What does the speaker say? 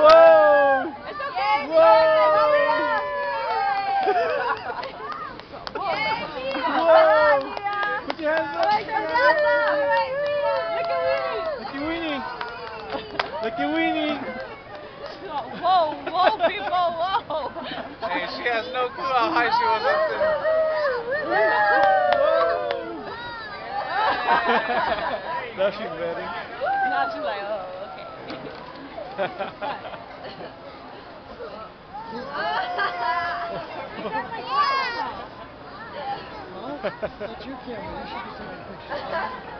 Whoa! It's okay. Whoa! Whoa! Put your hands up. Look at Winnie. Look at Weenie. Look at Weenie. Whoa, whoa, people, whoa. Hey, she has no clue how high she was up there. now she's ready. Now she's like, oh. That's your camera. You should be taking pictures.